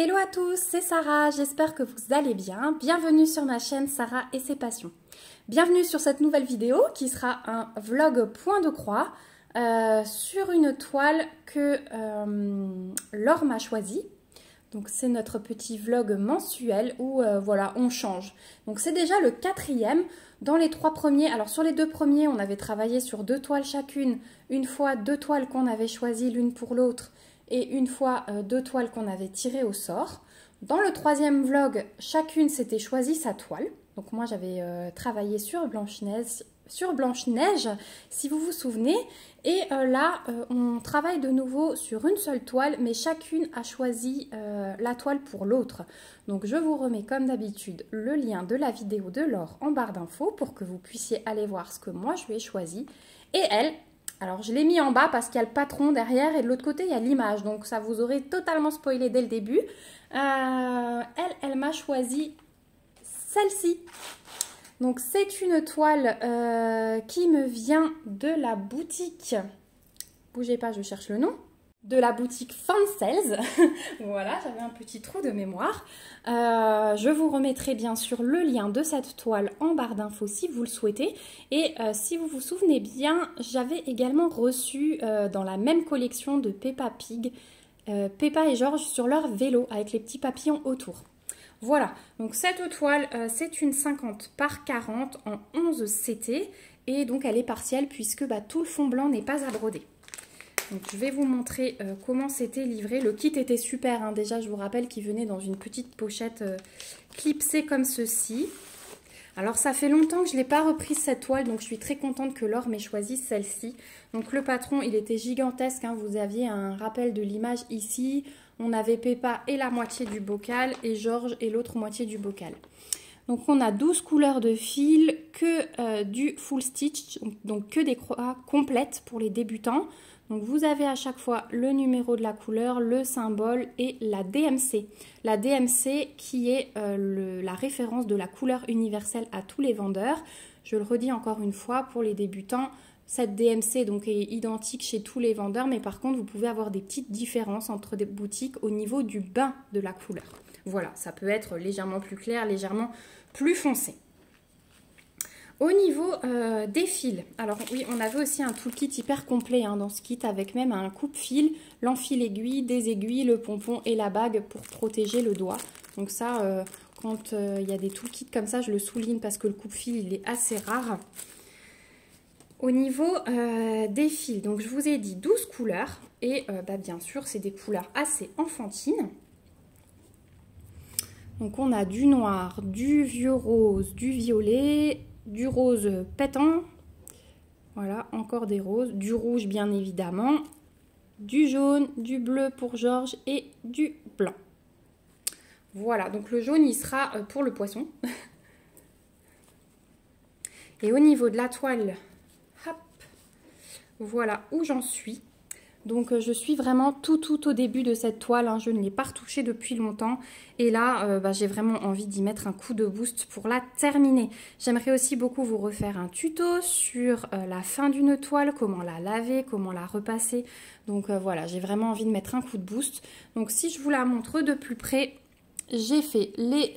Hello à tous, c'est Sarah, j'espère que vous allez bien. Bienvenue sur ma chaîne Sarah et ses passions. Bienvenue sur cette nouvelle vidéo qui sera un vlog point de croix euh, sur une toile que euh, Laure m'a choisie. Donc c'est notre petit vlog mensuel où euh, voilà, on change. Donc c'est déjà le quatrième. Dans les trois premiers, alors sur les deux premiers, on avait travaillé sur deux toiles chacune. Une fois deux toiles qu'on avait choisies l'une pour l'autre et une fois euh, deux toiles qu'on avait tirées au sort. Dans le troisième vlog, chacune s'était choisi sa toile. Donc moi j'avais euh, travaillé sur Blanche-Neige, sur Blanche-Neige, si vous vous souvenez. Et euh, là, on travaille de nouveau sur une seule toile, mais chacune a choisi la toile pour l'autre. Donc je vous remets comme d'habitude le lien de la vidéo de Laure en barre d'infos pour que vous puissiez aller voir ce que moi je lui ai choisi. Et elle, alors je l'ai mis en bas parce qu'il y a le patron derrière et de l'autre côté il y a l'image. Donc ça vous aurait totalement spoilé dès le début. Euh, elle, elle m'a choisi celle-ci. Donc c'est une toile euh, qui me vient de la boutique. Bougez pas, je cherche le nom de la boutique Fan Sales. voilà, j'avais un petit trou de mémoire. Euh, je vous remettrai bien sûr le lien de cette toile en barre d'infos si vous le souhaitez. Et euh, si vous vous souvenez bien, j'avais également reçu euh, dans la même collection de Peppa Pig, Peppa et George sur leur vélo avec les petits papillons autour. Voilà, donc cette toile, c'est une 50 par 40 en 11 CT. Et donc elle est partielle puisque bah, tout le fond blanc n'est pas à broder. Donc, je vais vous montrer euh, comment c'était livré. Le kit était super. Hein. Déjà, je vous rappelle qu'il venait dans une petite pochette euh, clipsée comme ceci. Alors, ça fait longtemps que je n'ai pas repris cette toile. Donc, je suis très contente que Laure m'ait choisi celle-ci. Donc, le patron, il était gigantesque. Hein. Vous aviez un rappel de l'image ici. On avait Peppa et la moitié du bocal. Et Georges et l'autre moitié du bocal. Donc on a 12 couleurs de fil, que euh, du full stitch, donc que des croix complètes pour les débutants. Donc vous avez à chaque fois le numéro de la couleur, le symbole et la DMC. La DMC qui est euh, la référence de la couleur universelle à tous les vendeurs. Je le redis encore une fois, pour les débutants, cette DMC donc est identique chez tous les vendeurs, mais par contre vous pouvez avoir des petites différences entre des boutiques au niveau du bain de la couleur. Voilà, ça peut être légèrement plus clair, légèrement plus foncé. Au niveau euh, des fils, alors oui, on avait aussi un toolkit hyper complet hein, dans ce kit avec même un coupe-fil, l'enfil aiguille, des aiguilles, le pompon et la bague pour protéger le doigt. Donc ça, euh, quand euh, il y a des toolkits comme ça, je le souligne parce que le coupe-fil, il est assez rare. Au niveau des fils, donc je vous ai dit 12 couleurs et bah, bien sûr, c'est des couleurs assez enfantines. Donc on a du noir, du vieux rose, du violet, du rose pétant, voilà, encore des roses, du rouge bien évidemment, du jaune, du bleu pour Georges et du blanc. Voilà, donc le jaune il sera euh, pour le poisson. Et au niveau de la toile, hop, voilà où j'en suis. Donc euh, je suis vraiment tout tout au début de cette toile, hein. je ne l'ai pas retouchée depuis longtemps. Et là, euh, bah, j'ai vraiment envie d'y mettre un coup de boost pour la terminer. J'aimerais aussi beaucoup vous refaire un tuto sur euh, la fin d'une toile, comment la laver, comment la repasser. Donc voilà, j'ai vraiment envie de mettre un coup de boost. Donc si je vous la montre de plus près, j'ai fait les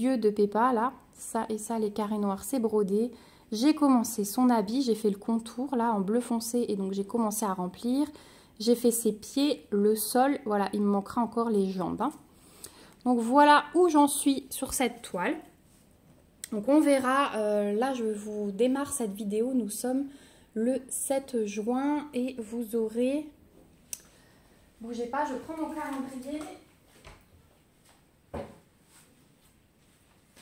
yeux de Peppa là, ça et ça, les carrés noirs, c'est brodé. J'ai commencé son habit, j'ai fait le contour là en bleu foncé et donc j'ai commencé à remplir. J'ai fait ses pieds, le sol. Voilà, il me manquera encore les jambes. Hein. Donc voilà où j'en suis sur cette toile. Donc on verra, euh, là je vous démarre cette vidéo, nous sommes le 7 juin et vous aurez... Bougez pas, je prends mon calendrier.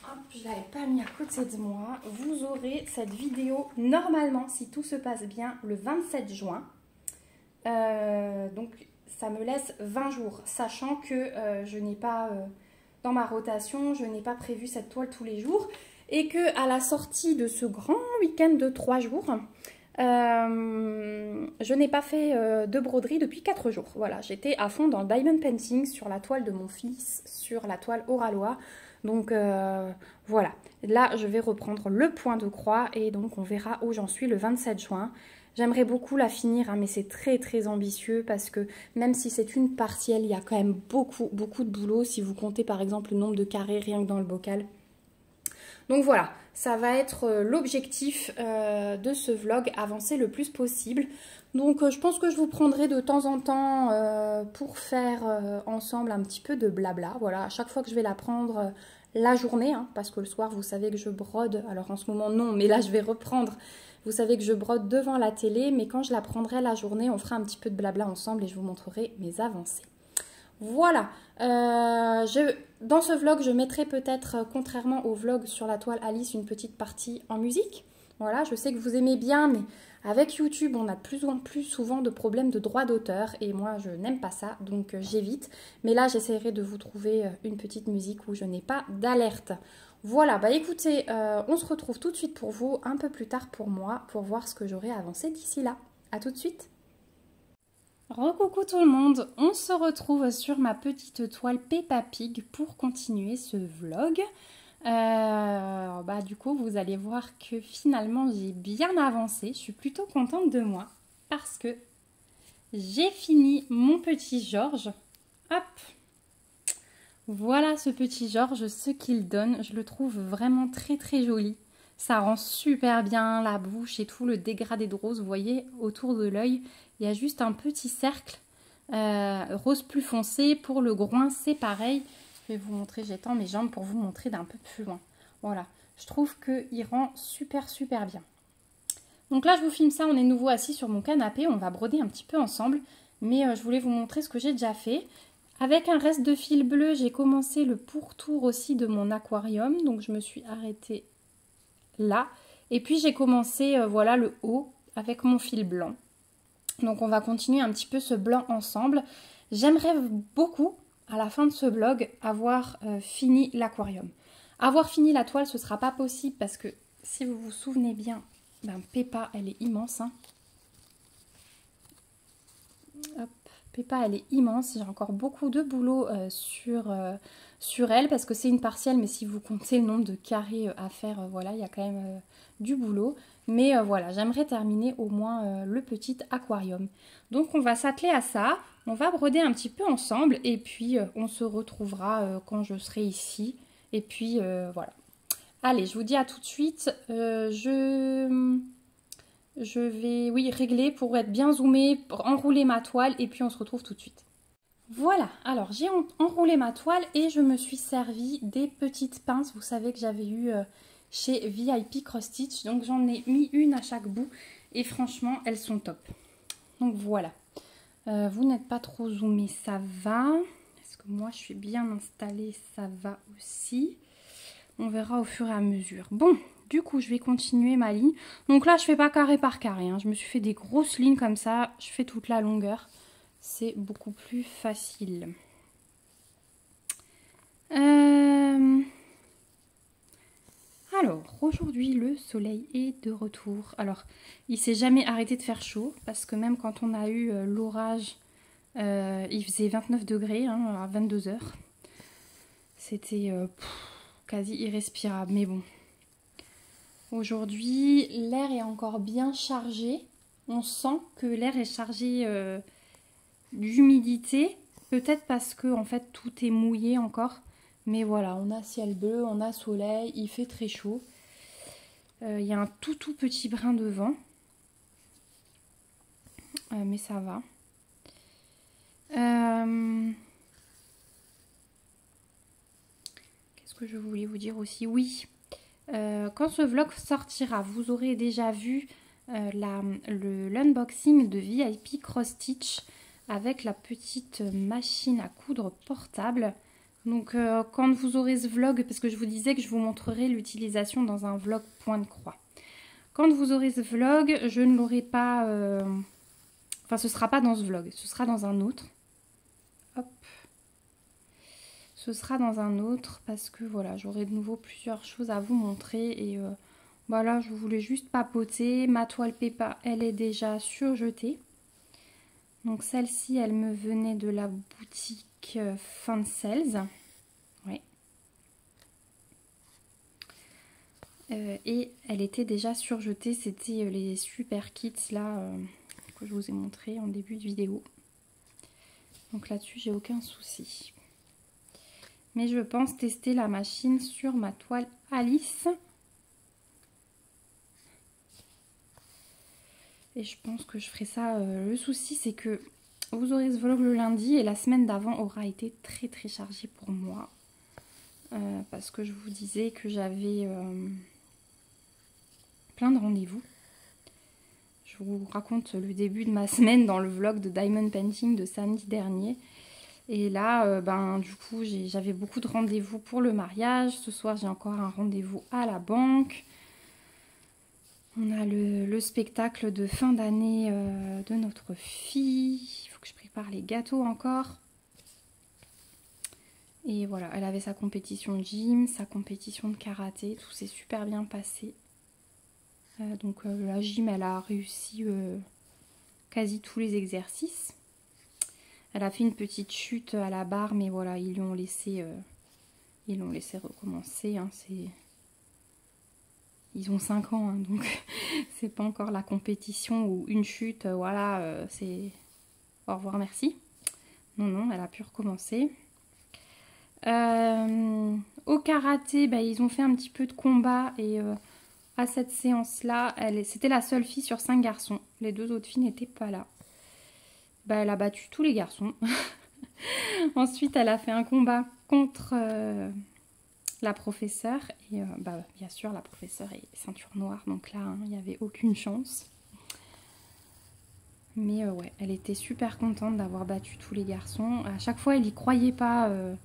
Hop, je l'avais pas mis à côté de moi. Vous aurez cette vidéo normalement, si tout se passe bien, le 27 juin. Euh, donc ça me laisse 20 jours, sachant que euh, je n'ai pas, euh, dans ma rotation, je n'ai pas prévu cette toile tous les jours. Et que à la sortie de ce grand week-end de 3 jours, je n'ai pas fait de broderie depuis 4 jours. Voilà, j'étais à fond dans diamond painting sur la toile de mon fils, sur la toile Oralois. Donc voilà, là je vais reprendre le point de croix et donc on verra où j'en suis le 27 juin. J'aimerais beaucoup la finir, hein, mais c'est très très ambitieux parce que même si c'est une partielle, il y a quand même beaucoup beaucoup de boulot si vous comptez par exemple le nombre de carrés rien que dans le bocal. Donc voilà, ça va être euh, l'objectif euh, de ce vlog, avancer le plus possible. Donc euh, je pense que je vous prendrai de temps en temps pour faire ensemble un petit peu de blabla. Voilà, à chaque fois que je vais la prendre la journée, hein, parce que le soir vous savez que je brode, alors en ce moment non, mais là je vais reprendre. Vous savez que je brode devant la télé, mais quand je la prendrai la journée, on fera un petit peu de blabla ensemble et je vous montrerai mes avancées. Voilà, euh, dans ce vlog, je mettrai peut-être, euh, contrairement au vlog sur la toile Alice, une petite partie en musique. Voilà, je sais que vous aimez bien, mais avec YouTube, on a plus en plus souvent de problèmes de droit d'auteur et moi, je n'aime pas ça, donc euh, j'évite. Mais là, j'essaierai de vous trouver une petite musique où je n'ai pas d'alerte. Voilà, bah écoutez, on se retrouve tout de suite pour vous, un peu plus tard pour moi, pour voir ce que j'aurai avancé d'ici là. A tout de suite Recoucou tout le monde, on se retrouve sur ma petite toile Peppa Pig pour continuer ce vlog. Euh, bah, du coup, vous allez voir que finalement j'ai bien avancé. Je suis plutôt contente de moi parce que j'ai fini mon petit Georges. Hop Voilà ce petit Georges, ce qu'il donne. Je le trouve vraiment très très joli. Ça rend super bien la bouche et tout le dégradé de rose. Vous voyez, autour de l'œil, il y a juste un petit cercle euh, rose plus foncé. Pour le groin, c'est pareil. Je vais vous montrer, j'étends mes jambes pour vous montrer d'un peu plus loin. Voilà, je trouve qu'il rend super super bien. Donc là, je vous filme ça, on est nouveau assis sur mon canapé. On va broder un petit peu ensemble. Mais euh, je voulais vous montrer ce que j'ai déjà fait. Avec un reste de fil bleu, j'ai commencé le pourtour aussi de mon aquarium. Donc je me suis arrêtée là. Et puis j'ai commencé, euh, voilà, le haut avec mon fil blanc. Donc on va continuer un petit peu ce blanc ensemble. J'aimerais beaucoup, à la fin de ce vlog, avoir euh, fini l'aquarium. Avoir fini la toile, ce ne sera pas possible parce que si vous vous souvenez bien, ben, Peppa, elle est immense. Hein. Peppa, elle est immense. J'ai encore beaucoup de boulot euh, sur, euh, sur elle parce que c'est une partielle, mais si vous comptez le nombre de carrés à faire, voilà, il y a quand même du boulot. Mais euh, voilà, j'aimerais terminer au moins euh, le petit aquarium. Donc on va s'atteler à ça, on va broder un petit peu ensemble et puis euh, on se retrouvera quand je serai ici. Et puis voilà. Allez, je vous dis à tout de suite. je, je vais oui, régler pour être bien zoomé, pour enrouler ma toile et puis on se retrouve tout de suite. Voilà, alors j'ai enroulé ma toile et je me suis servi des petites pinces. Vous savez que j'avais eu chez VIP Cross Stitch. Donc j'en ai mis une à chaque bout et franchement elles sont top. Donc voilà. Euh, vous n'êtes pas trop zoomé, ça va. Est-ce que moi je suis bien installée Ça va aussi. On verra au fur et à mesure. Bon, du coup je vais continuer ma ligne. Donc là je fais pas carré par carré. Hein. Je me suis fait des grosses lignes comme ça. Je fais toute la longueur. C'est beaucoup plus facile. Euh... Alors, aujourd'hui, le soleil est de retour. Alors, il s'est jamais arrêté de faire chaud, parce que même quand on a eu euh, l'orage, euh, il faisait 29 degrés hein, à 22 heures. C'était quasi irrespirable, mais bon. Aujourd'hui, l'air est encore bien chargé. On sent que l'air est chargé d'humidité. Peut-être parce que, en fait, tout est mouillé encore. Mais voilà, on a ciel bleu, on a soleil, il fait très chaud. Euh, il y a un tout tout petit brin de vent. Euh, mais ça va. Euh, qu'est-ce que je voulais vous dire aussi? Oui, quand ce vlog sortira, vous aurez déjà vu l'unboxing de VIP Cross Stitch avec la petite machine à coudre portable. Donc euh, quand vous aurez ce vlog, parce que je vous disais que je vous montrerai l'utilisation dans un vlog point de croix. Quand vous aurez ce vlog, je ne l'aurai pas... Euh, enfin, ce sera pas dans ce vlog, ce sera dans un autre. Hop. Ce sera dans un autre parce que voilà, j'aurai de nouveau plusieurs choses à vous montrer. Et voilà, euh, bah je voulais juste papoter. Ma toile Peppa, elle est déjà surjetée. Donc celle-ci, elle me venait de la boutique Fun Sales. Euh, et elle était déjà surjetée, c'était euh, les super kits là que je vous ai montré en début de vidéo. Donc là-dessus, j'ai aucun souci. Mais je pense tester la machine sur ma toile Alice. Et je pense que je ferai ça. le souci, c'est que vous aurez ce vlog le lundi et la semaine d'avant aura été très très chargée pour moi. Euh, parce que je vous disais que j'avais euh, plein de rendez-vous. Je vous raconte le début de ma semaine dans le vlog de Diamond Painting de samedi dernier. Et là, euh, ben, du coup, j'avais beaucoup de rendez-vous pour le mariage. Ce soir, j'ai encore un rendez-vous à la banque. On a le, spectacle de fin d'année de notre fille. Il faut que je prépare les gâteaux encore. Et voilà, elle avait sa compétition de gym, sa compétition de karaté, tout s'est super bien passé. Euh, donc euh, la gym, elle a réussi euh, quasi tous les exercices. Elle a fait une petite chute à la barre, mais voilà, ils l'ont laissé, ils l'ont laissé recommencer. Hein, ils ont 5 ans, hein, donc c'est pas encore la compétition ou une chute, voilà, c'est au revoir, merci. Non, non, elle a pu recommencer. Euh, au karaté, bah, ils ont fait un petit peu de combat et euh, à cette séance-là, c'était la seule fille sur cinq garçons. Les deux autres filles n'étaient pas là. Bah, elle a battu tous les garçons. Ensuite, elle a fait un combat contre euh, la professeure. Et bah, bien sûr, la professeure est ceinture noire, donc là, hein, il n'y avait aucune chance. Mais ouais, elle était super contente d'avoir battu tous les garçons. À chaque fois, elle n'y croyait pas euh,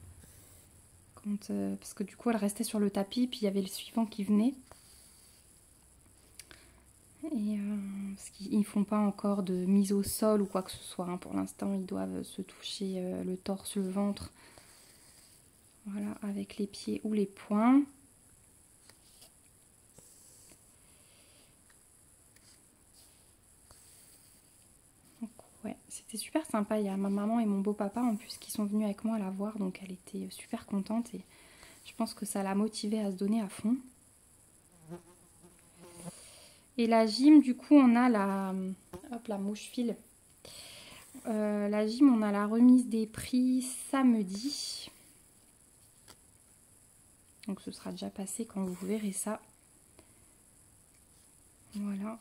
parce que du coup elle restait sur le tapis, puis il y avait le suivant qui venait. Et euh, parce qu'ils ne font pas encore de mise au sol ou quoi que ce soit. Hein. Pour l'instant, ils doivent se toucher euh, le torse, le ventre. Voilà, avec les pieds ou les poings. c'était super sympa. Il y a ma maman et mon beau-papa en plus qui sont venus avec moi à la voir, donc elle était super contente et je pense que ça l'a motivée à se donner à fond. Et la gym, du coup, on a la, hop, la mouche file. Euh, la gym, on a la remise des prix samedi. Donc ce sera déjà passé quand vous verrez ça. Voilà.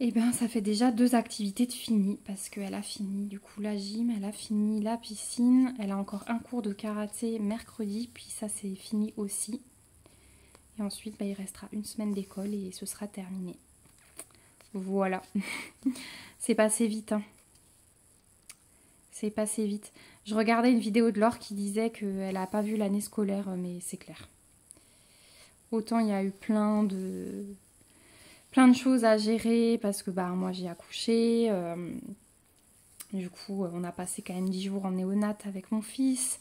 Et eh bien ça fait déjà deux activités de fini parce qu'elle a fini du coup la gym, elle a fini la piscine, elle a encore un cours de karaté mercredi, puis ça c'est fini aussi. Et ensuite bah, il restera une semaine d'école et ce sera terminé. Voilà. c'est passé vite. Hein. C'est passé vite. Je regardais une vidéo de Laure qui disait qu'elle n'a pas vu l'année scolaire, mais c'est clair. Autant il y a eu plein de plein de choses à gérer parce que bah, moi j'ai accouché. Euh, du coup, on a passé quand même 10 jours en néonat avec mon fils.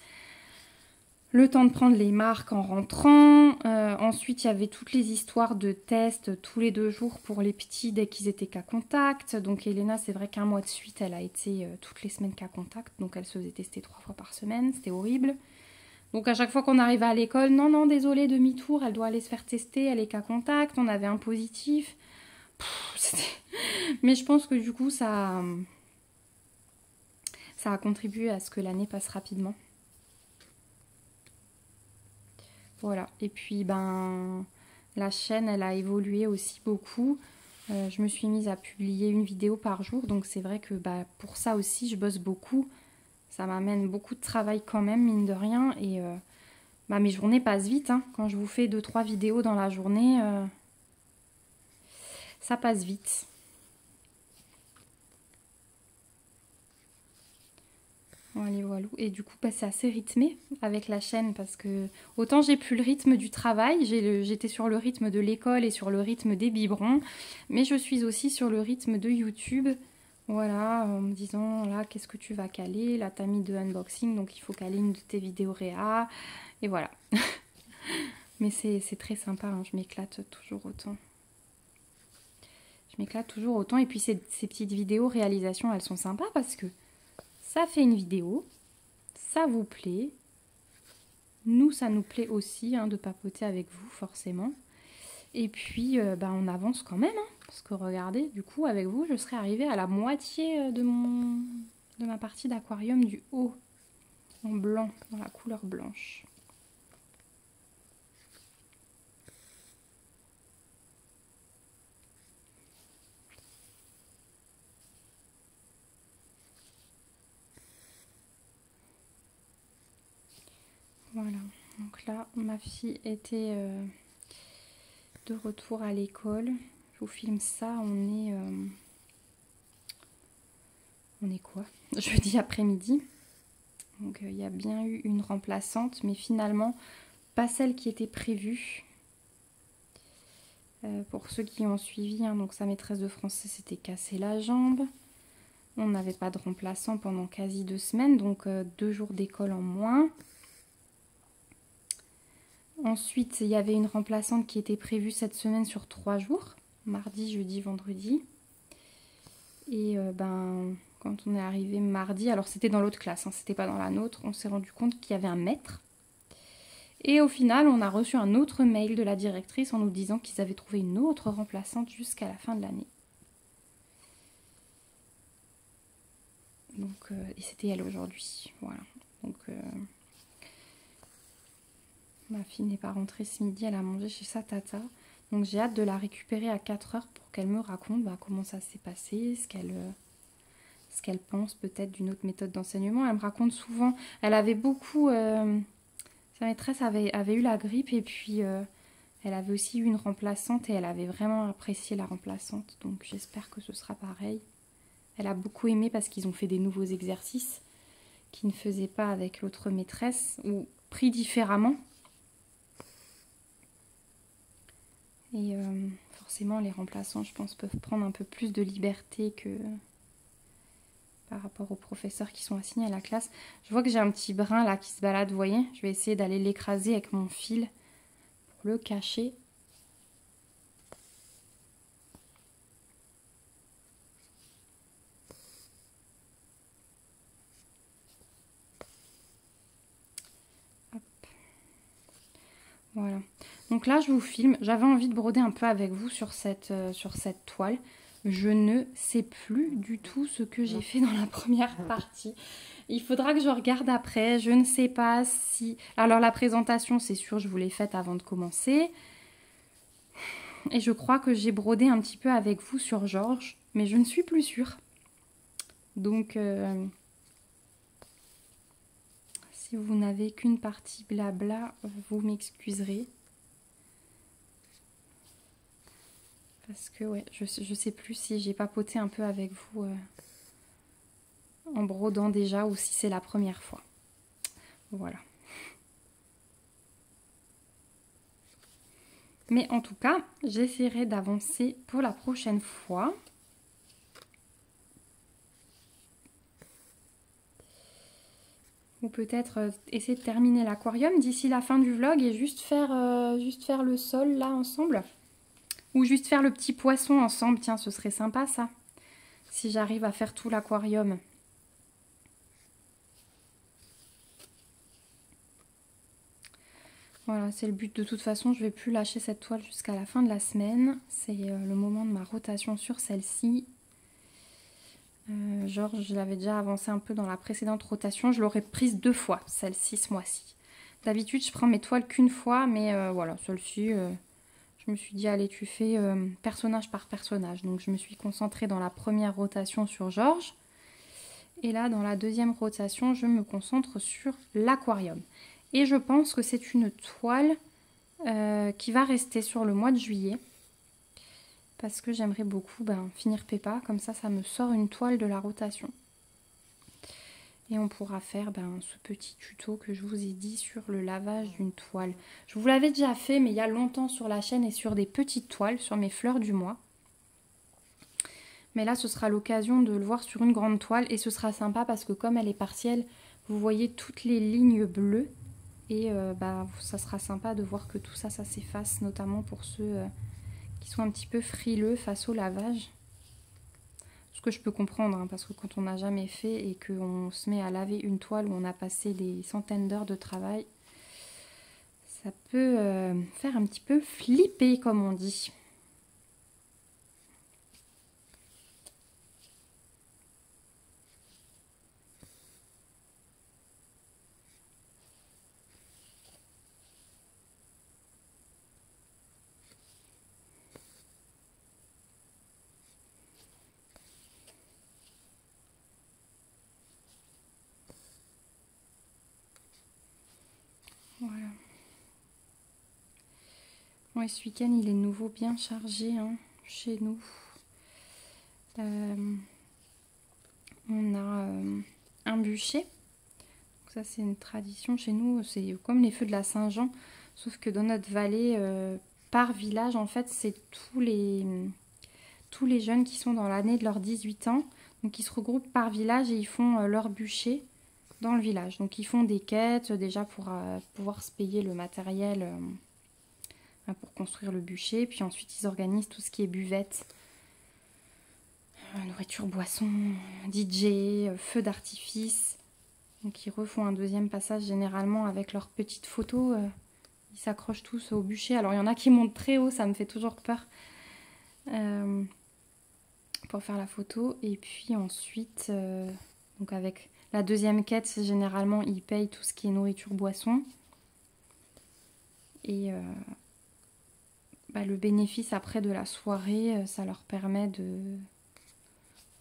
Le temps de prendre les marques en rentrant. Euh, ensuite, il y avait toutes les histoires de tests tous les deux jours pour les petits dès qu'ils étaient cas contact. Donc Elena, c'est vrai qu'un mois de suite, elle a été euh, toutes les semaines cas contact. Donc elle se faisait tester trois fois par semaine. C'était horrible. Donc à chaque fois qu'on arrivait à l'école, non, non, désolé, demi-tour, elle doit aller se faire tester, elle est cas contact, on avait un positif. Mais je pense que du coup, ça, ça a contribué à ce que l'année passe rapidement. Voilà, et puis ben la chaîne, elle a évolué aussi beaucoup. Euh, je me suis mise à publier une vidéo par jour, donc c'est vrai que bah, pour ça aussi, je bosse beaucoup ça m'amène beaucoup de travail quand même, mine de rien. Et euh, bah, mes journées passent vite. Hein. Quand je vous fais 2-3 vidéos dans la journée, euh, ça passe vite. Allez, voilà. Et du coup, bah, c'est assez rythmé avec la chaîne parce que autant j'ai plus le rythme du travail, j'étais sur le rythme de l'école et sur le rythme des biberons, mais je suis aussi sur le rythme de YouTube voilà, en me disant là, qu'est-ce que tu vas caler? Là, t'as mis de unboxing, donc il faut caler une de tes vidéos réa. Et voilà. Mais c'est très sympa, hein, je m'éclate toujours autant. Je m'éclate toujours autant. Et puis ces, ces petites vidéos réalisation, elles sont sympas parce que ça fait une vidéo, ça vous plaît. Nous, ça nous plaît aussi hein, de papoter avec vous, forcément. Et puis, euh, bah, on avance quand même. Hein, parce que regardez, du coup, avec vous, je serais arrivée à la moitié euh, de, mon, de ma partie d'aquarium du haut. En blanc, dans la couleur blanche. Voilà, donc là, ma fille était euh, de retour à l'école. Je vous filme ça, on est... Euh, on est quoi? Jeudi après-midi. Donc euh, il y a bien eu une remplaçante, mais finalement, pas celle qui était prévue. pour ceux qui ont suivi, hein, sa maîtresse de français s'était cassé la jambe. On n'avait pas de remplaçant pendant quasi deux semaines, donc deux jours d'école en moins. Ensuite, il y avait une remplaçante qui était prévue cette semaine sur trois jours, mardi, jeudi, vendredi. Et euh, ben, quand on est arrivé mardi, alors c'était dans l'autre classe, hein, c'était pas dans la nôtre, on s'est rendu compte qu'il y avait un maître. Et au final, on a reçu un autre mail de la directrice en nous disant qu'ils avaient trouvé une autre remplaçante jusqu'à la fin de l'année. Donc, euh, et c'était elle aujourd'hui. Voilà. Donc, euh, Ma fille n'est pas rentrée ce midi, elle a mangé chez sa tata. Donc j'ai hâte de la récupérer à 4 heures pour qu'elle me raconte bah, comment ça s'est passé, ce qu'elle euh, ce qu'elle pense peut-être d'une autre méthode d'enseignement. Elle me raconte souvent, elle avait beaucoup, euh, sa maîtresse avait, avait, eu la grippe et puis euh, elle avait aussi eu une remplaçante et elle avait vraiment apprécié la remplaçante. Donc j'espère que ce sera pareil. Elle a beaucoup aimé parce qu'ils ont fait des nouveaux exercices qu'ils ne faisaient pas avec l'autre maîtresse ou pris différemment. Et euh, forcément, les remplaçants, je pense, peuvent prendre un peu plus de liberté que par rapport aux professeurs qui sont assignés à la classe. Je vois que j'ai un petit brin là qui se balade, vous voyez Je vais essayer d'aller l'écraser avec mon fil pour le cacher. Voilà. Donc là, je vous filme. J'avais envie de broder un peu avec vous sur cette, euh, sur cette toile. Je ne sais plus du tout ce que j'ai fait dans la première partie. Il faudra que je regarde après. Je ne sais pas si... Alors la présentation, c'est sûr, je vous l'ai faite avant de commencer. Et je crois que j'ai brodé un petit peu avec vous sur Georges. Mais je ne suis plus sûre. Donc... Euh, si vous n'avez qu'une partie blabla, vous m'excuserez. Parce que ouais, je, je sais plus si j'ai papoté un peu avec vous euh, en brodant déjà ou si c'est la première fois. Voilà. Mais en tout cas, j'essaierai d'avancer pour la prochaine fois. Ou peut-être euh, essayer de terminer l'aquarium d'ici la fin du vlog et juste faire, euh, juste faire le sol là ensemble. Ou juste faire le petit poisson ensemble. Tiens, ce serait sympa ça. Si j'arrive à faire tout l'aquarium. Voilà, c'est le but. De toute façon, je vais plus lâcher cette toile jusqu'à la fin de la semaine. C'est euh, le moment de ma rotation sur celle-ci. Euh, Georges, je l'avais déjà avancé un peu dans la précédente rotation. Je l'aurais prise deux fois, celle-ci, ce mois-ci. D'habitude, je prends mes toiles qu'une fois, mais euh, voilà, celle-ci, je me suis dit, allez, tu fais euh, personnage par personnage. Donc je me suis concentrée dans la première rotation sur Georges. Et là, dans la deuxième rotation, je me concentre sur l'aquarium. Et je pense que c'est une toile euh, qui va rester sur le mois de juillet. Parce que j'aimerais beaucoup ben, finir Peppa. Comme ça, ça me sort une toile de la rotation. Et on pourra faire ben, ce petit tuto que je vous ai dit sur le lavage d'une toile. Je vous l'avais déjà fait, mais il y a longtemps sur la chaîne et sur des petites toiles, sur mes fleurs du mois. Mais là, ce sera l'occasion de le voir sur une grande toile et ce sera sympa parce que comme elle est partielle, vous voyez toutes les lignes bleues. Et euh, bah, ça sera sympa de voir que tout ça, ça s'efface, notamment pour ceux euh, qui sont un petit peu frileux face au lavage. Ce que je peux comprendre, hein, parce que quand on n'a jamais fait et qu'on se met à laver une toile où on a passé des centaines d'heures de travail, ça peut faire un petit peu flipper comme on dit. Voilà. Ce week-end, il est nouveau bien chargé hein, chez nous. Euh, on a euh, un bûcher. ça, c'est une tradition chez nous. C'est comme les feux de la Saint-Jean. Sauf que dans notre vallée, euh, par village, en fait, c'est tous les, tous les jeunes qui sont dans l'année de leurs 18 ans. Donc, ils se regroupent par village et ils font leur bûcher dans le village. Donc ils font des quêtes déjà pour pouvoir se payer le matériel pour construire le bûcher. Puis ensuite ils organisent tout ce qui est buvette, euh, nourriture, boisson, DJ, feu d'artifice. Donc ils refont un deuxième passage généralement avec leurs petites photos. ils s'accrochent tous au bûcher. Alors il y en a qui montent très haut, ça me fait toujours peur. pour faire la photo. Et puis ensuite, donc avec la deuxième quête, généralement, ils payent tout ce qui est nourriture, boisson. Euh, bah, le bénéfice après de la soirée, euh, ça leur permet de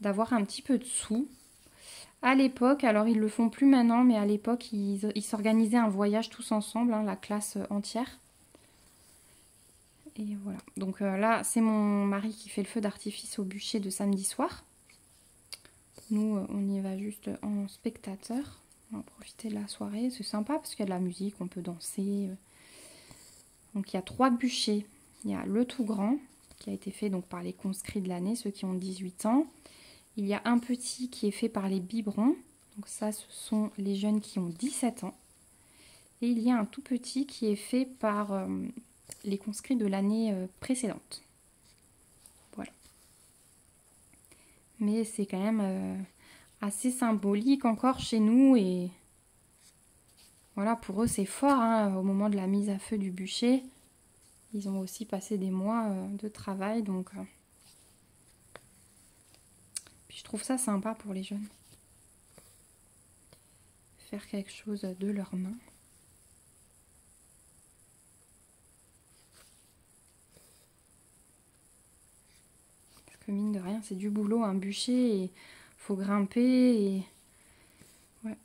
d'avoir un petit peu de sous. À l'époque, alors ils le font plus maintenant, mais à l'époque, ils s'organisaient un voyage tous ensemble, hein, la classe entière. Et voilà. Donc euh, là, c'est mon mari qui fait le feu d'artifice au bûcher de samedi soir. Nous, euh, on y va juste en spectateur. On va profiter de la soirée. C'est sympa parce qu'il y a de la musique, on peut danser. Donc il y a trois bûchers. Il y a le tout grand qui a été fait donc par les conscrits de l'année, ceux qui ont 18 ans. Il y a un petit qui est fait par les biberons. Donc ça, ce sont les jeunes qui ont 17 ans. Et il y a un tout petit qui est fait par euh, les conscrits de l'année euh, précédente. mais c'est quand même euh, assez symbolique encore chez nous et voilà, pour eux c'est fort hein, au moment de la mise à feu du bûcher. Ils ont aussi passé des mois euh, de travail donc euh, puis je trouve ça sympa pour les jeunes. Faire quelque chose de leurs mains. mine de rien, c'est du boulot, un bûcher, et faut grimper. Ouais.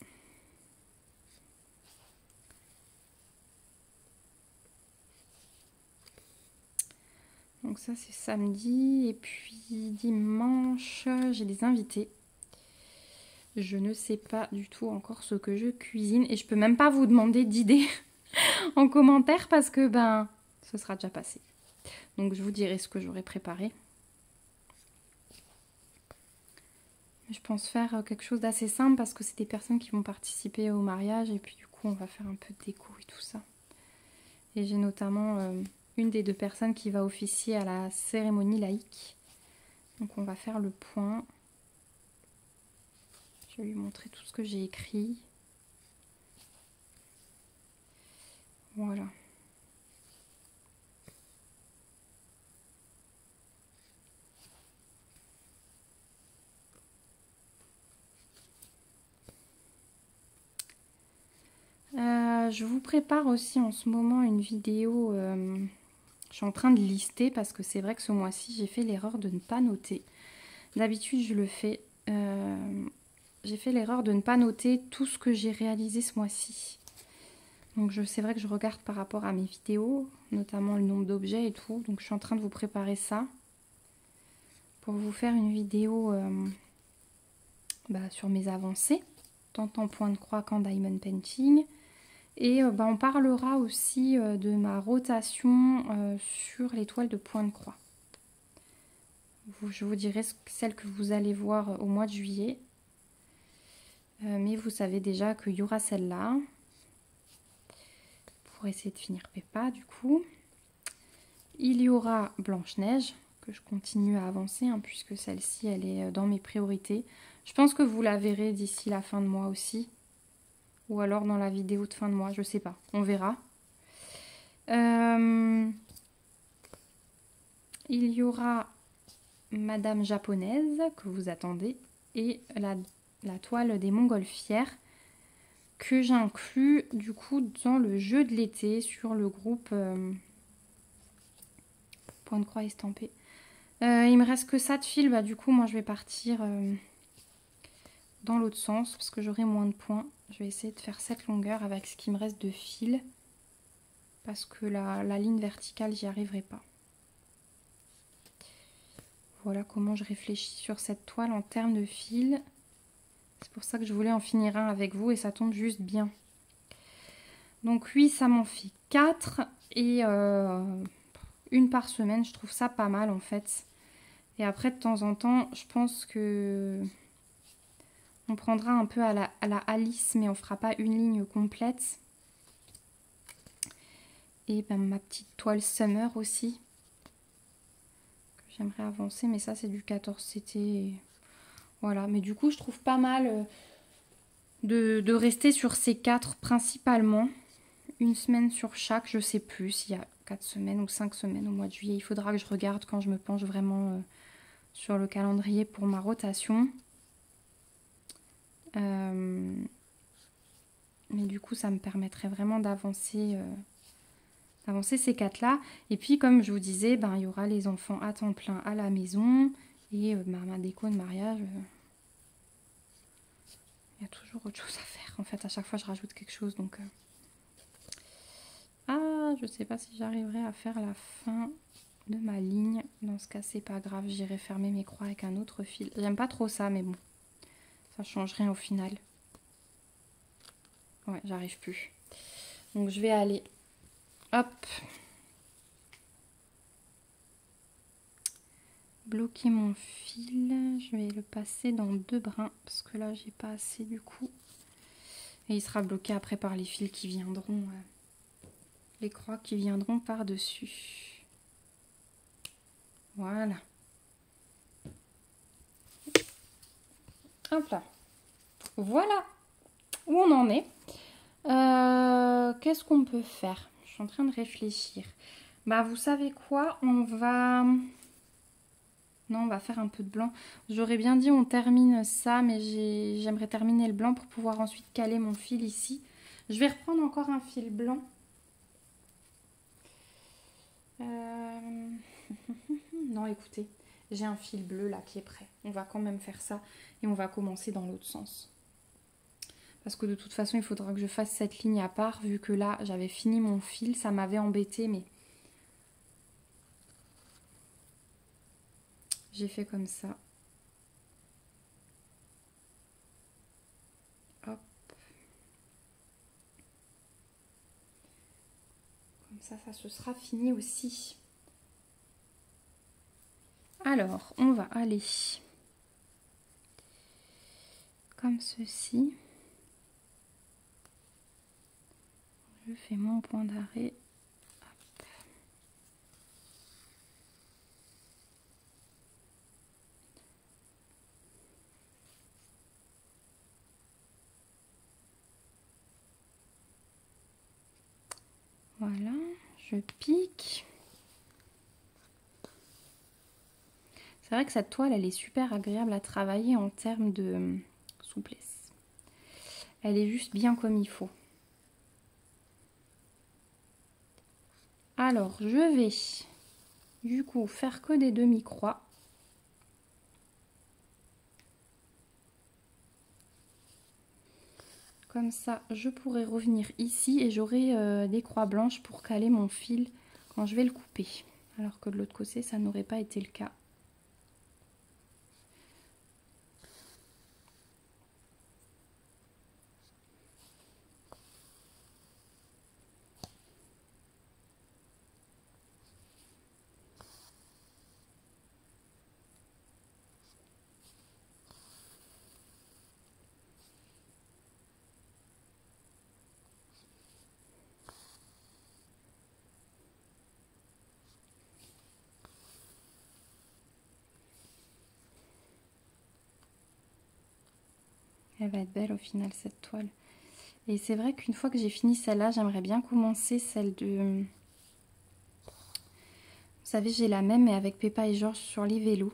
Donc ça c'est samedi et puis dimanche j'ai des invités. Je ne sais pas du tout encore ce que je cuisine et je peux même pas vous demander d'idées en commentaire parce que ben ce sera déjà passé. Donc je vous dirai ce que j'aurai préparé. Je pense faire euh, quelque chose d'assez simple parce que c'est des personnes qui vont participer au mariage et puis du coup on va faire un peu de déco et tout ça. Et j'ai notamment euh, une des deux personnes qui va officier à la cérémonie laïque. Donc on va faire le point. Je vais lui montrer tout ce que j'ai écrit. Voilà. je vous prépare aussi en ce moment une vidéo. Euh, je suis en train de lister parce que c'est vrai que ce mois-ci, j'ai fait l'erreur de ne pas noter. D'habitude, je le fais. Euh, j'ai fait l'erreur de ne pas noter tout ce que j'ai réalisé ce mois-ci. Donc c'est vrai que je regarde par rapport à mes vidéos, notamment le nombre d'objets et tout. Donc je suis en train de vous préparer ça pour vous faire une vidéo euh, bah, sur mes avancées, tant en point de croix qu'en diamond painting. Et euh, bah, on parlera aussi euh, de ma rotation euh, sur l'étoile de point de croix. Je vous dirai celle que vous allez voir au mois de juillet. mais vous savez déjà qu'il y aura celle-là. Pour essayer de finir Peppa du coup. Il y aura Blanche-Neige que je continue à avancer hein, puisque celle-ci elle est dans mes priorités. Je pense que vous la verrez d'ici la fin de mois aussi ou alors dans la vidéo de fin de mois, je sais pas, on verra. Euh, il y aura Madame japonaise que vous attendez et la, toile des montgolfières que j'inclus du coup dans le jeu de l'été sur le groupe euh, Point de croix estampé. Euh, il me reste que ça de fil, bah du coup moi je vais partir euh, dans l'autre sens parce que j'aurai moins de points. Je vais essayer de faire cette longueur avec ce qui me reste de fil parce que la, ligne verticale j'y arriverai pas. Voilà comment je réfléchis sur cette toile en termes de fil. C'est pour ça que je voulais en finir un avec vous et ça tombe juste bien. Donc oui, ça m'en fait 4 et euh, une par semaine. Je trouve ça pas mal en fait. Et après, de temps en temps, je pense que on prendra un peu à la, Alice, mais on fera pas une ligne complète. Et ben, ma petite toile Summer aussi. J'aimerais avancer, mais ça c'est du 14 CT. Voilà, mais du coup je trouve pas mal euh, de, rester sur ces quatre principalement. Une semaine sur chaque, je sais plus s'il y a 4 semaines ou 5 semaines au mois de juillet. Il faudra que je regarde quand je me penche vraiment euh, sur le calendrier pour ma rotation. Euh, mais du coup ça me permettrait vraiment d'avancer avancer ces quatre-là. Et puis, comme je vous disais, ben, il y aura les enfants à temps plein à la maison. Et euh, ma déco de mariage, euh, il y a toujours autre chose à faire. En fait, à chaque fois, je rajoute quelque chose. Donc, euh. ah, je sais pas si j'arriverai à faire la fin de ma ligne. Dans ce cas, c'est pas grave. J'irai fermer mes croix avec un autre fil. J'aime pas trop ça, mais bon, change rien au final. Ouais, j'arrive plus. Donc, je vais aller Hop. Bloquer mon fil. Je vais le passer dans deux brins parce que là, j'ai pas assez du coup. Et il sera bloqué après par les fils qui viendront, euh, les croix qui viendront par-dessus. Voilà. Hop là. Voilà où on en est. Euh, qu'est-ce qu'on peut faire? En train de réfléchir. Bah, vous savez quoi? On va... Non, on va faire un peu de blanc. J'aurais bien dit on termine ça, mais j'aimerais terminer le blanc pour pouvoir ensuite caler mon fil ici. Je vais reprendre encore un fil blanc. Euh, non, écoutez, j'ai un fil bleu là qui est prêt. On va quand même faire ça et on va commencer dans l'autre sens. Parce que de toute façon, il faudra que je fasse cette ligne à part, vu que là, j'avais fini mon fil. Ça m'avait embêté, mais... J'ai fait comme ça. Hop. Comme ça, ça se sera fini aussi. Alors, on va aller comme ceci. je fais mon point d'arrêt. Voilà, je pique. C'est vrai que cette toile, elle est super agréable à travailler en termes de souplesse. Elle est juste bien comme il faut. Alors, je vais du coup faire que des demi-croix. Comme ça, je pourrai revenir ici et j'aurai euh, des croix blanches pour caler mon fil quand je vais le couper. Alors que de l'autre côté, ça n'aurait pas été le cas. Elle va être belle au final cette toile. Et c'est vrai qu'une fois que j'ai fini celle-là, j'aimerais bien commencer celle de savez, j'ai la même, mais avec Peppa et Georges sur les vélos.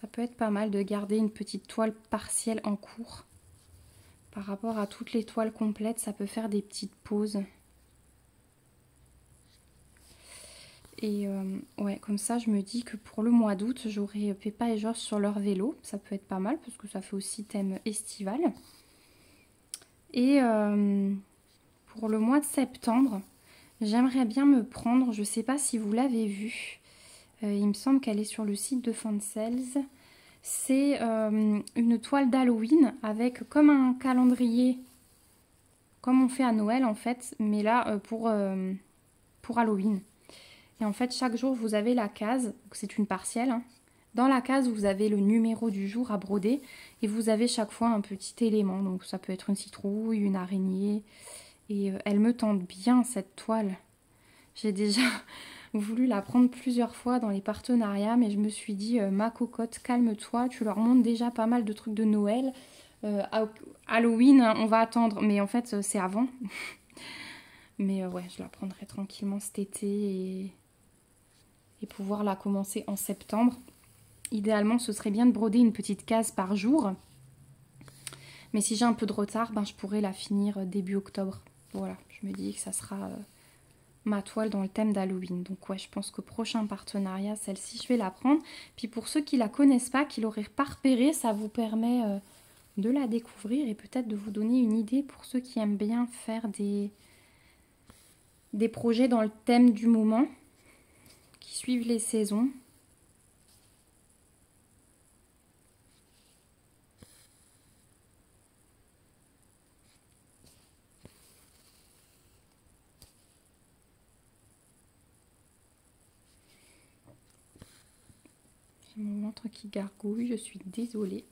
Ça peut être pas mal de garder une petite toile partielle en cours. Par rapport à toutes les toiles complètes, ça peut faire des petites pauses. Et euh, ouais, comme ça, je me dis que pour le mois d'août, j'aurai Peppa et Georges sur leur vélo. Ça peut être pas mal parce que ça fait aussi thème estival. Et euh, pour le mois de septembre, j'aimerais bien me prendre, je ne sais pas si vous l'avez vu, euh, il me semble qu'elle est sur le site de Fansels. C'est une toile d'Halloween avec comme un calendrier, comme on fait à Noël en fait, mais là pour Halloween. Et en fait, chaque jour, vous avez la case, c'est une partielle. Hein. Dans la case, vous avez le numéro du jour à broder et vous avez chaque fois un petit élément. Donc ça peut être une citrouille, une araignée. Et euh, elle me tente bien cette toile. J'ai déjà voulu la prendre plusieurs fois dans les partenariats, mais je me suis dit, euh, ma cocotte, calme-toi, tu leur montres déjà pas mal de trucs de Noël. Euh, Halloween, on va attendre, mais en fait, c'est avant. mais ouais, je la prendrai tranquillement cet été et et pouvoir la commencer en septembre. Idéalement, ce serait bien de broder une petite case par jour. Mais si j'ai un peu de retard, ben, je pourrais la finir début octobre. Voilà, je me dis que ça sera euh, ma toile dans le thème d'Halloween. Donc ouais, je pense que prochain partenariat, celle-ci, je vais la prendre. Puis pour ceux qui la connaissent pas, qui l'auraient pas repérée, ça vous permet euh, de la découvrir et peut-être de vous donner une idée pour ceux qui aiment bien faire des, des projets dans le thème du moment suivent les saisons. Mon ventre qui gargouille, je suis désolée.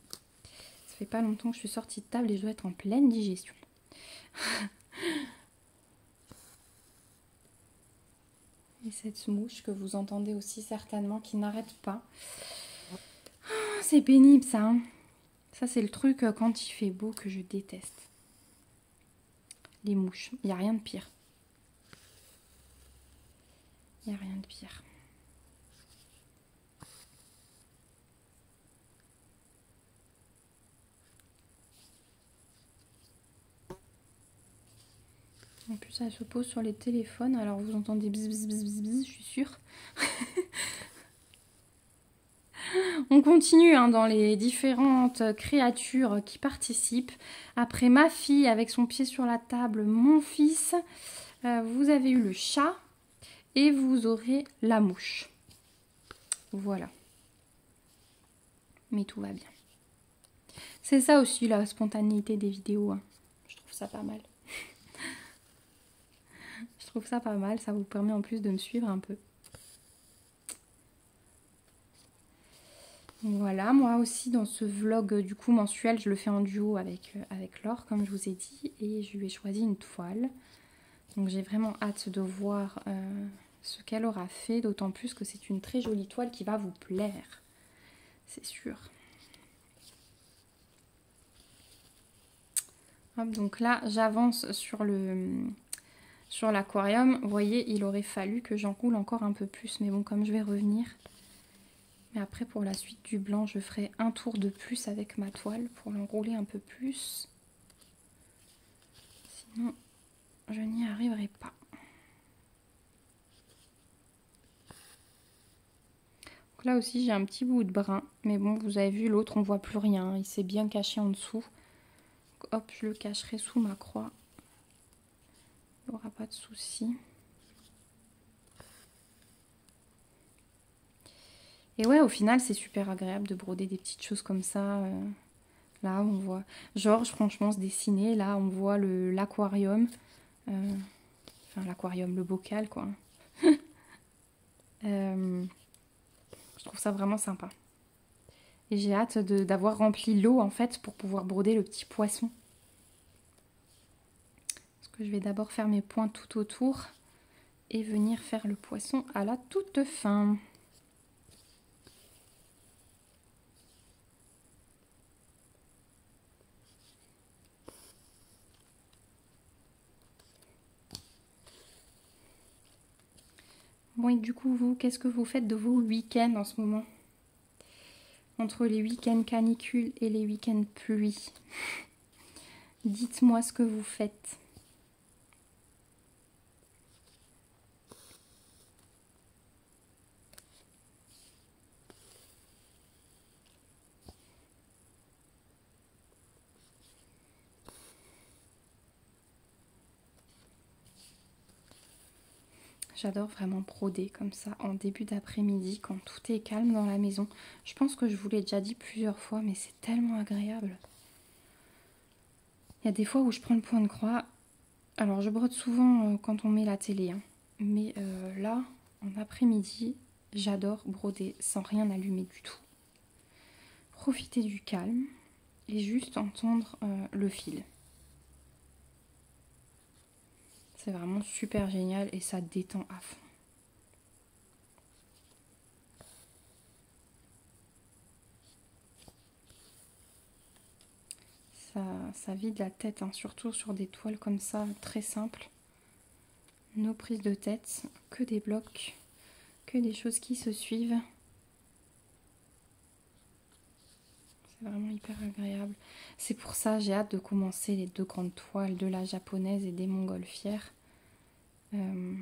Ça fait pas longtemps que je suis sortie de table et je dois être en pleine digestion. Et cette mouche que vous entendez aussi certainement qui n'arrête pas. Ah, c'est pénible ça. Hein. ça c'est le truc euh, quand il fait beau que je déteste. Les mouches. Il n'y a rien de pire. Il n'y a rien de pire. En plus, ça se pose sur les téléphones. Alors, vous entendez bzz bzz, bzz je suis sûre. On continue hein, dans les différentes créatures qui participent. Après ma fille avec son pied sur la table, mon fils, euh, vous avez eu le chat et vous aurez la mouche. Voilà. Mais tout va bien. C'est ça aussi la spontanéité des vidéos. Hein. Je trouve ça pas mal trouve ça pas mal, ça vous permet en plus de me suivre un peu. Voilà, moi aussi dans ce vlog du coup mensuel, je le fais en duo avec, euh, avec Laure, comme je vous ai dit, et je lui ai choisi une toile. Donc j'ai vraiment hâte de voir euh, ce qu'elle aura fait, d'autant plus que c'est une très jolie toile qui va vous plaire, c'est sûr. Donc là, j'avance sur le, sur l'aquarium, vous voyez, il aurait fallu que j'enroule encore un peu plus. Mais bon, comme je vais revenir. Mais après, pour la suite du blanc, je ferai un tour de plus avec ma toile pour l'enrouler un peu plus. Sinon, je n'y arriverai pas. Donc là aussi, j'ai un petit bout de brun. Mais bon, vous avez vu, l'autre, on voit plus rien. Il s'est bien caché en dessous. hop, je le cacherai sous ma croix il n'y aura pas de souci. Et ouais, au final, c'est super agréable de broder des petites choses comme ça. Euh, là, on voit Georges, franchement, se dessiner. Là, on voit l'aquarium. Euh, enfin, l'aquarium, le bocal, quoi. Euh, je trouve ça vraiment sympa. Et j'ai hâte d'avoir rempli l'eau, en fait, pour pouvoir broder le petit poisson je vais d'abord faire mes points tout autour et venir faire le poisson à la toute fin. Bon, et du coup, vous, qu'est-ce que vous faites de vos week-ends en ce moment? Entre les week-ends canicules et les week-ends pluie. Dites-moi ce que vous faites. J'adore vraiment broder comme ça en début d'après-midi quand tout est calme dans la maison. Je pense que je vous l'ai déjà dit plusieurs fois, mais c'est tellement agréable. Il y a des fois où je prends le point de croix. Alors je brode souvent euh, quand on met la télé, hein. mais euh, là, en après-midi, j'adore broder sans rien allumer du tout. Profiter du calme et juste entendre euh, le fil. C'est vraiment super génial et ça détend à fond. Ça, ça vide la tête, hein, surtout sur des toiles comme ça, très simples. Nos prises de tête, que des blocs, que des choses qui se suivent. C'est vraiment hyper agréable. C'est pour ça j'ai hâte de commencer les deux grandes toiles de la japonaise et des montgolfières. Euh,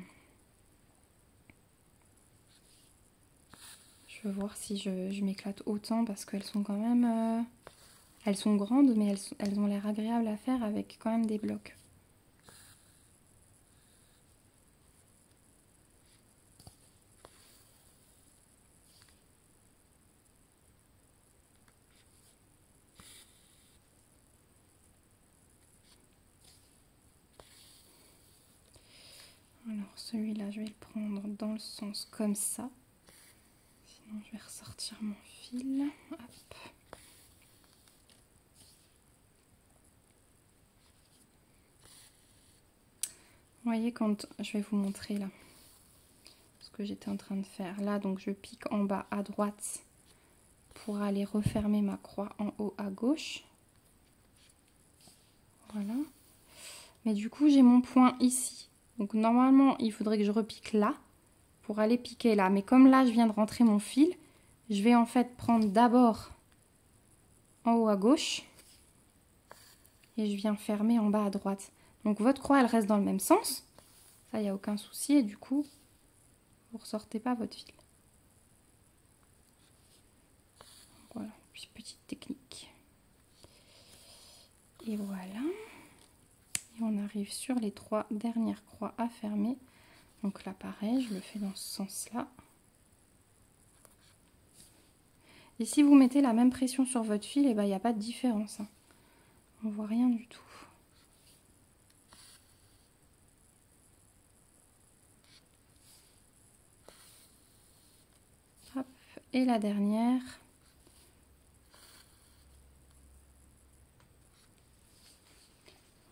je veux voir si je, m'éclate autant parce qu'elles sont quand même... Euh, elles sont grandes mais elles, elles ont l'air agréables à faire avec quand même des blocs. Celui-là, je vais le prendre dans le sens comme ça. Sinon, je vais ressortir mon fil. Vous voyez quand je vais vous montrer là ce que j'étais en train de faire. Là, donc je pique en bas à droite pour aller refermer ma croix en haut à gauche. Voilà. Mais du coup, j'ai mon point ici. Donc normalement, il faudrait que je repique là pour aller piquer là. Mais comme là, je viens de rentrer mon fil, je vais en fait prendre d'abord en haut à gauche et je viens fermer en bas à droite. Donc votre croix, elle reste dans le même sens. Ça, il n'y a aucun souci. Et du coup, vous ne ressortez pas votre fil. Voilà, petite technique. Et voilà on arrive sur les trois dernières croix à fermer. Donc là pareil, je le fais dans ce sens-là. Et si vous mettez la même pression sur votre fil, et eh ben, il n'y a pas de différence. Hein. On voit rien du tout. Et la dernière.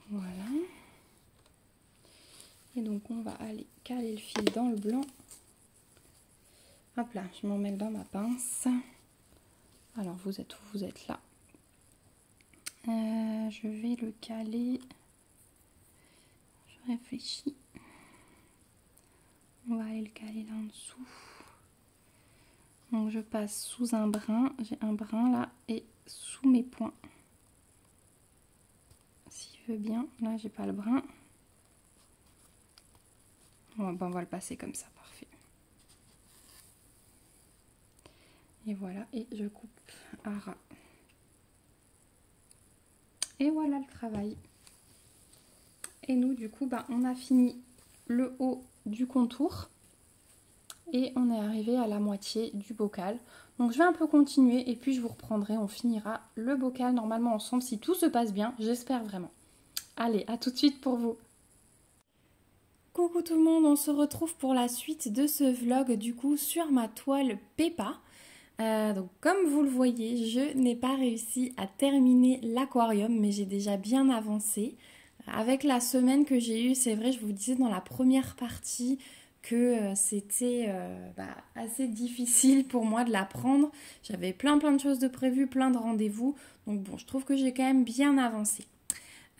Voilà. Et donc on va aller caler le fil dans le blanc. Hop là, je m'en mets dans ma pince. Alors vous êtes où? Vous êtes là. Euh, je vais le caler. Je réfléchis. On va aller le caler là en dessous. Donc je passe sous un brin. J'ai un brin là et sous mes points. S'il veut bien. Là j'ai pas le brin. Ben, on va le passer comme ça, parfait. Et voilà, et je coupe à ras. Et voilà le travail. Et nous, du coup, ben, on a fini le haut du contour. Et on est arrivé à la moitié du bocal. Donc je vais un peu continuer et puis je vous reprendrai. On finira le bocal normalement ensemble si tout se passe bien. J'espère vraiment. Allez, à tout de suite pour vous. Coucou tout le monde, on se retrouve pour la suite de ce vlog du coup sur ma toile Peppa. Euh, donc comme vous le voyez, je n'ai pas réussi à terminer l'aquarium mais j'ai déjà bien avancé. Avec la semaine que j'ai eue, c'est vrai, je vous disais dans la première partie que euh, c'était euh, bah, assez difficile pour moi de la prendre. J'avais plein plein de choses de prévues, plein de rendez-vous. Donc bon, je trouve que j'ai quand même bien avancé.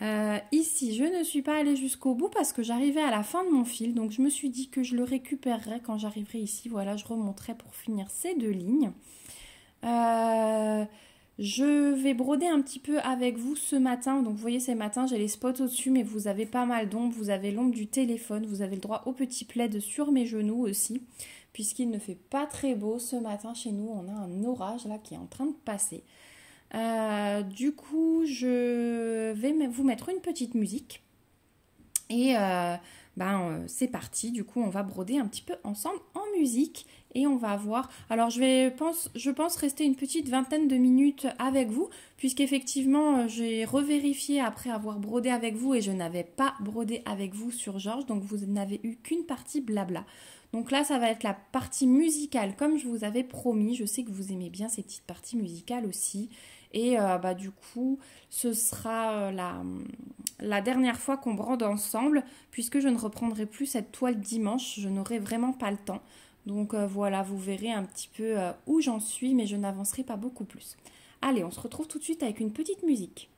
ici, ici, je ne suis pas allée jusqu'au bout parce que j'arrivais à la fin de mon fil. Donc je me suis dit que je le récupérerai quand j'arriverai ici. Voilà, je remonterai pour finir ces deux lignes. Euh, je vais broder un petit peu avec vous ce matin. Donc vous voyez, ces matins, j'ai les spots au-dessus, mais vous avez pas mal d'ombre. Vous avez l'ombre du téléphone. Vous avez le droit au petit plaid sur mes genoux aussi. Puisqu'il ne fait pas très beau ce matin chez nous. On a un orage là qui est en train de passer. Euh, du coup, je vais vous mettre une petite musique. Et euh, ben, euh, c'est parti. Du coup, on va broder un petit peu ensemble en musique. Et on va voir. Alors, je, vais, pense, je pense rester une petite vingtaine de minutes avec vous. Puisqu'effectivement, j'ai revérifié après avoir brodé avec vous. Et je n'avais pas brodé avec vous sur Georges. Donc, vous n'avez eu qu'une partie blabla. Donc là, ça va être la partie musicale, comme je vous avais promis. Je sais que vous aimez bien ces petites parties musicales aussi. Et euh, bah, du coup, ce sera euh, la, la dernière fois qu'on brode ensemble, puisque je ne reprendrai plus cette toile dimanche. Je n'aurai vraiment pas le temps. Donc euh, voilà, vous verrez un petit peu euh, où j'en suis, mais je n'avancerai pas beaucoup plus. Allez, on se retrouve tout de suite avec une petite musique.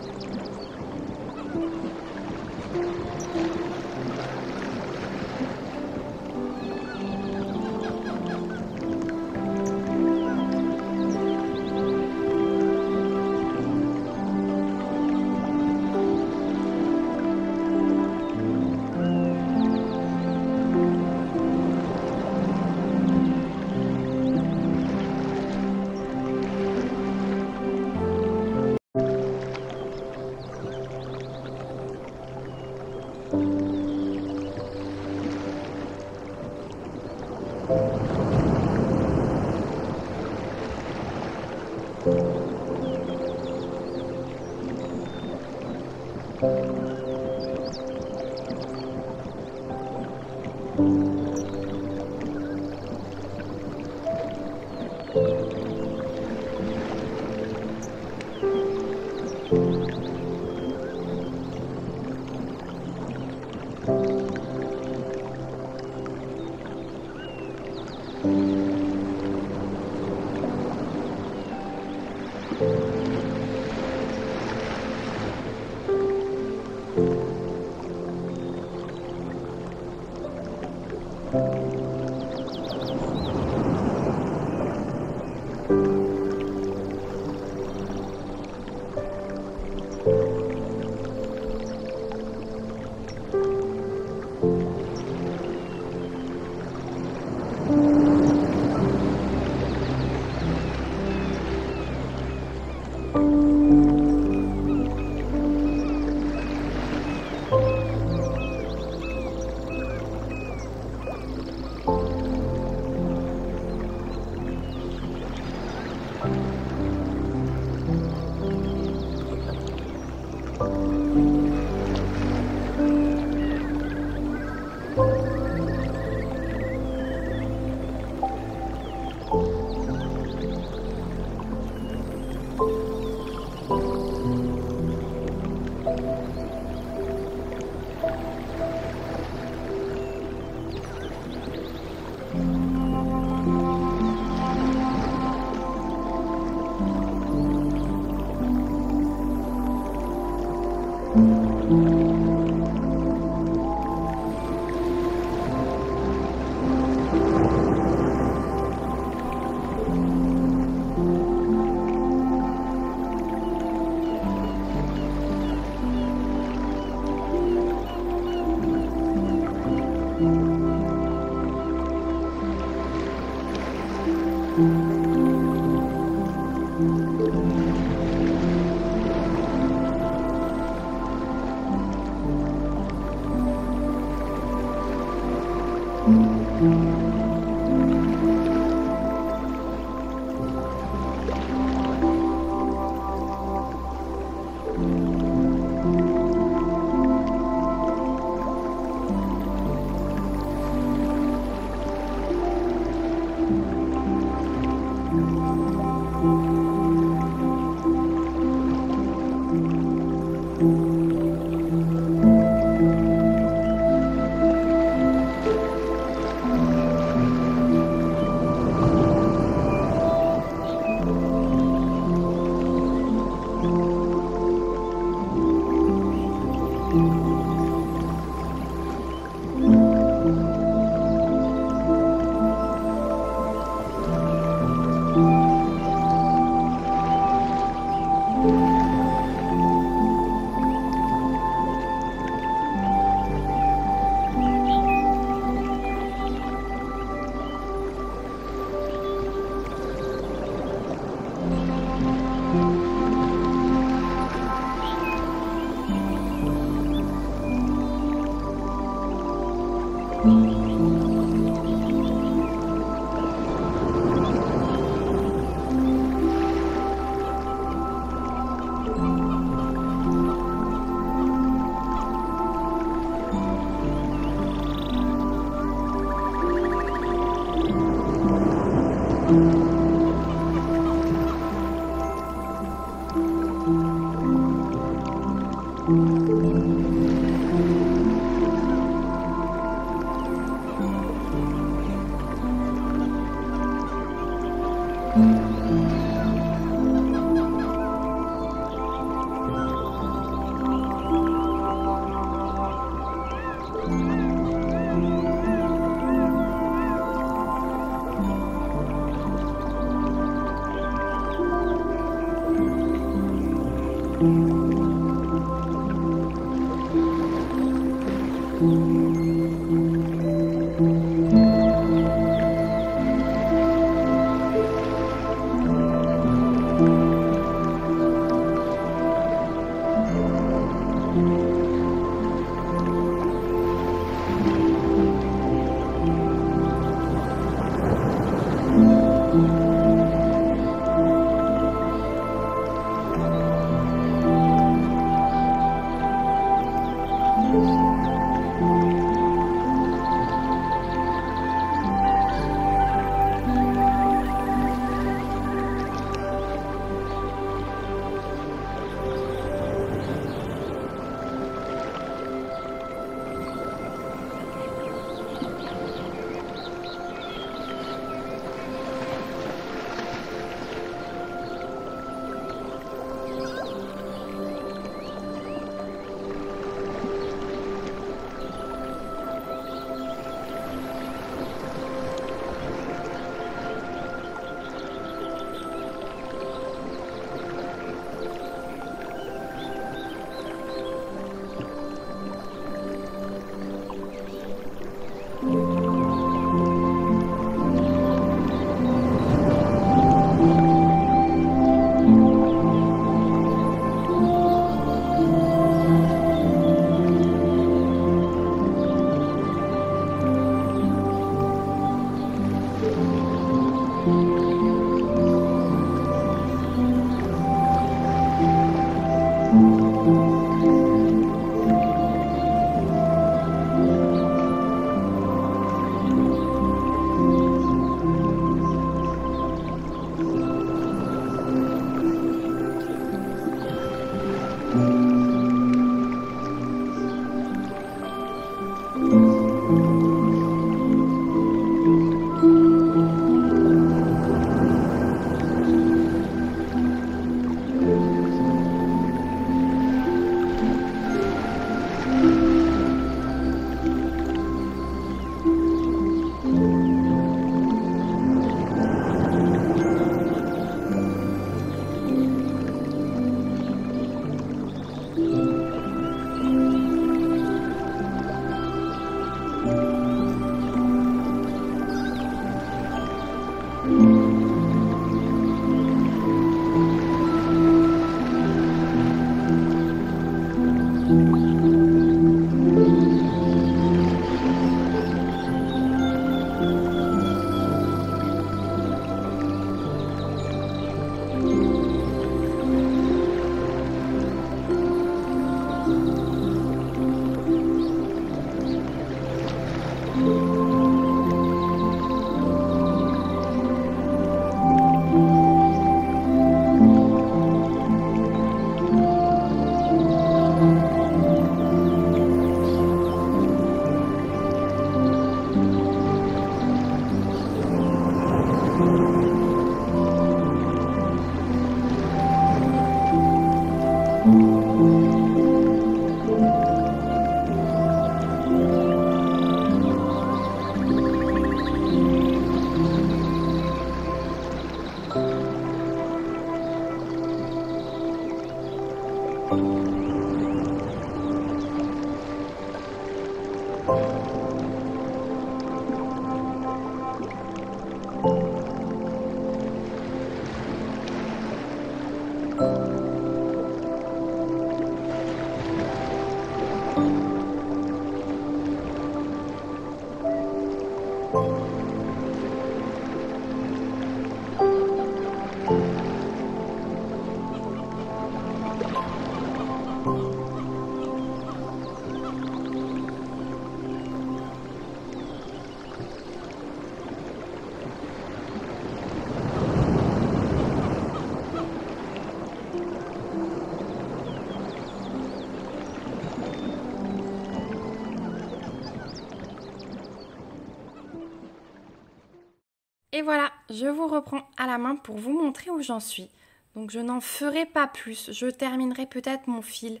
Et voilà, je vous reprends à la main pour vous montrer où j'en suis. Donc je n'en ferai pas plus, je terminerai peut-être mon fil,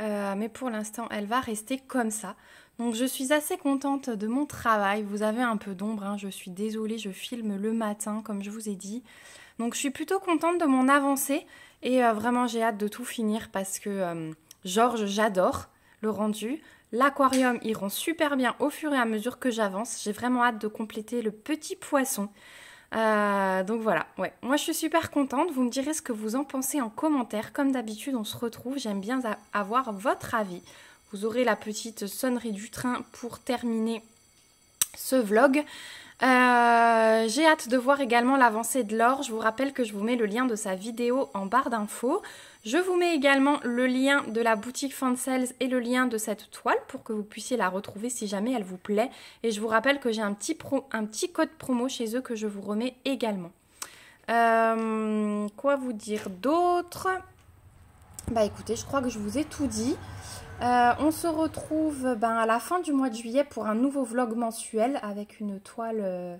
euh, mais pour l'instant elle va rester comme ça. Donc je suis assez contente de mon travail, vous avez un peu d'ombre, hein. je suis désolée, je filme le matin comme je vous ai dit. Donc je suis plutôt contente de mon avancée et euh, vraiment j'ai hâte de tout finir parce que euh, Georges j'adore le rendu. L'aquarium, il rend super bien au fur et à mesure que j'avance. J'ai vraiment hâte de compléter le petit poisson. Euh, donc voilà, ouais. Moi je suis super contente. Vous me direz ce que vous en pensez en commentaire. Comme d'habitude, on se retrouve. J'aime bien avoir votre avis. Vous aurez la petite sonnerie du train pour terminer ce vlog. Euh, j'ai hâte de voir également l'avancée de l'or. Je vous rappelle que je vous mets le lien de sa vidéo en barre d'infos. Je vous mets également le lien de la boutique Fansales et le lien de cette toile pour que vous puissiez la retrouver si jamais elle vous plaît. Et je vous rappelle que j'ai un, petit code promo chez eux que je vous remets également. Euh, quoi vous dire d'autre? Bah écoutez, je crois que je vous ai tout dit. Euh, on se retrouve ben, à la fin du mois de juillet pour un nouveau vlog mensuel avec une toile euh,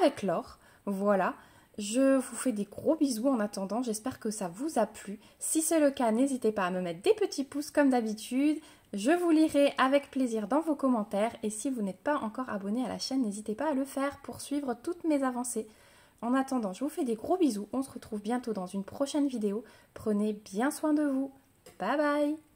avec l'or. Voilà. Je vous fais des gros bisous en attendant. J'espère que ça vous a plu. Si c'est le cas, n'hésitez pas à me mettre des petits pouces comme d'habitude. Je vous lirai avec plaisir dans vos commentaires. Et si vous n'êtes pas encore abonné à la chaîne, n'hésitez pas à le faire pour suivre toutes mes avancées. En attendant, je vous fais des gros bisous. On se retrouve bientôt dans une prochaine vidéo. Prenez bien soin de vous. Bye bye